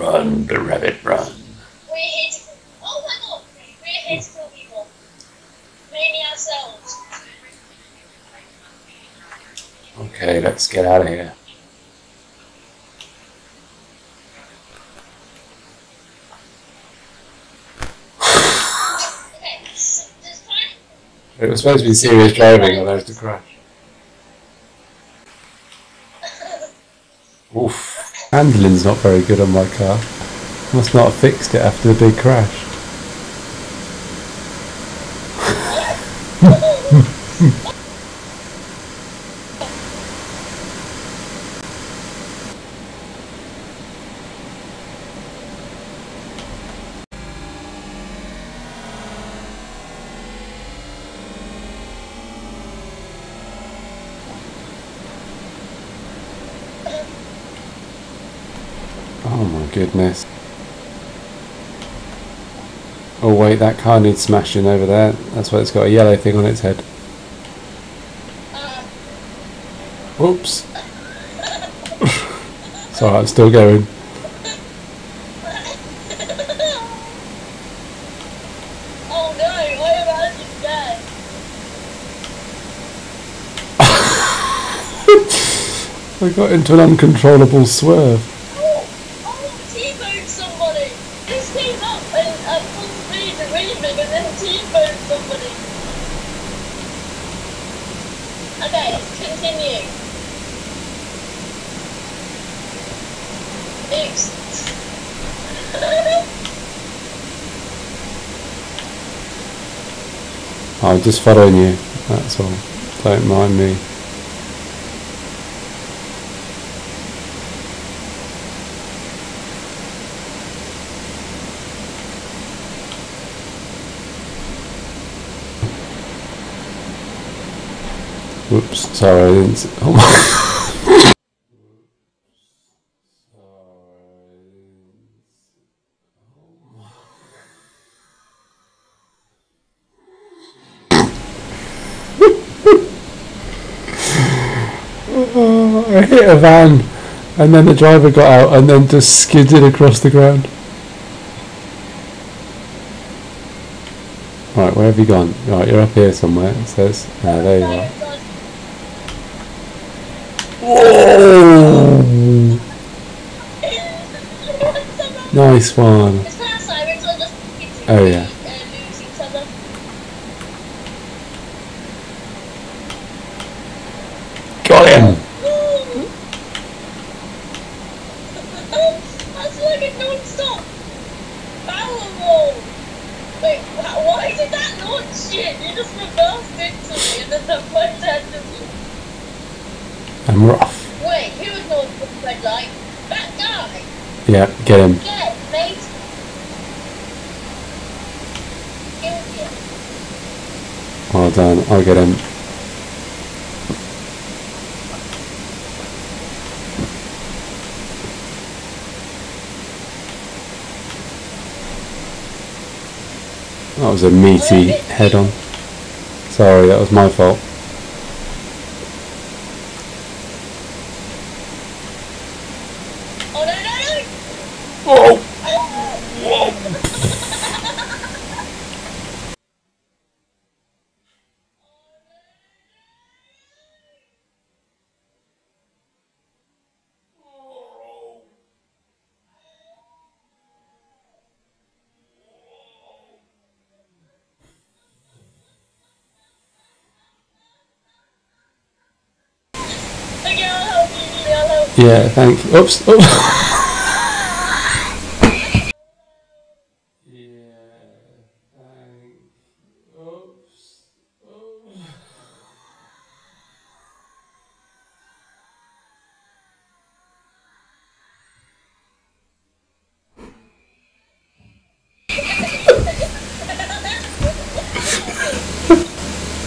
Run, the rabbit, run. We're here to. Oh my god! We're here to kill people. Mainly ourselves. Okay, let's get out of here. It was supposed to be serious driving, there was the crash. Oof. Handling's not very good on my car. Must not have fixed it after the big crash. Oh my goodness. Oh wait, that car needs smashing over there. That's why it's got a yellow thing on its head. Oops. Sorry, I'm still going. oh no! Actually dead. I got into an uncontrollable swerve. Oh! Oh! T-boned somebody! This came up and at full speed and raving and then T-boned somebody. Okay, continue. Oops. I'm just following you. That's all. Don't mind me. Sorry, I didn't. s- Oh my. I hit a van, and then the driver got out and then just skidded across the ground. Right, where have you gone? Right, you're up here somewhere. It says. Ah, there you are. Whoa! Nice one. Oh, yeah. Got him! Wait, why did that launch shit? You just reversed into me and then the first had to I'm rough. Wait, who ignored the red light? That guy. Yeah, get him. Get it, mate. Him. Well done. I'll get him. That was a meaty head on. Sorry, that was my fault. Oh no no no! Whoa! Oh. Okay, I'll help you. I'll help you. Yeah, thank you. Oops. Oops.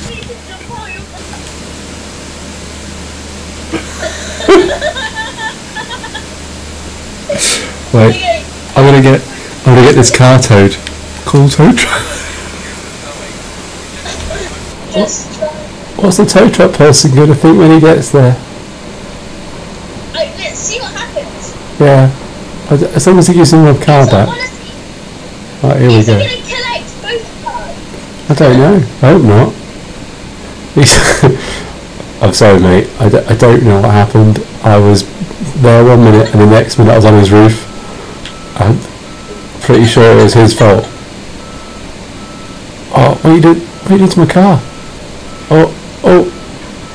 You can jump out your Wait, I'm gonna get, I'm gonna get this car towed. Cool tow truck. try. What's the tow truck person gonna think when he gets there? Like, let's see what happens. Yeah, As long as he gives him my car back. Right, here we go. going to collect both cars? I don't know. I hope not. I'm sorry, mate. I, d- I don't know what happened. I was there one minute and the next minute I was on his roof. I'm pretty sure it was his fault. Oh, what are you doing? What are you doing to my car? Oh, oh,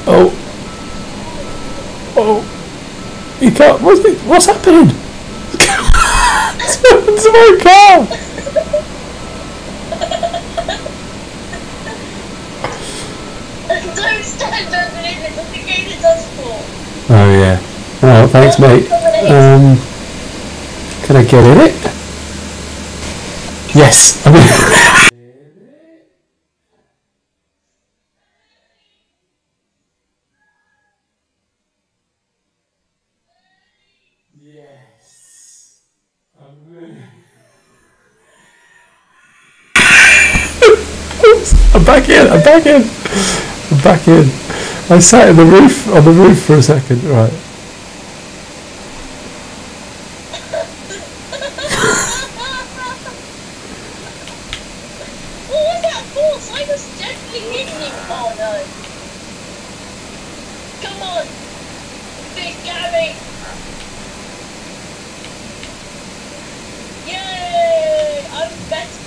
oh, oh. You can't. What's, the, what's happening? What's happened to my car? Don't stand underneath it just in case it does fall. Oh yeah. Well, thanks, mate. Um, can I get in it? Yes. I'm in. Yes. I'm back in. I'm back in. I'm back in. I sat in the roof on the roof for a second. Right. What was that force? I was gently hitting him. Oh no. Come on. Yay! I'm best.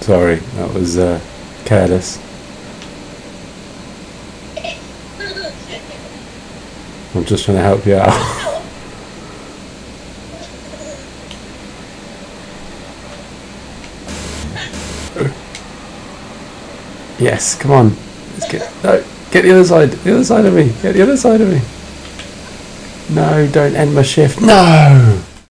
Sorry, that was uh, careless. I'm just trying to help you out. yes, come on. Let's get no, get the other side. The other side of me. Get the other side of me. No, don't end my shift. No.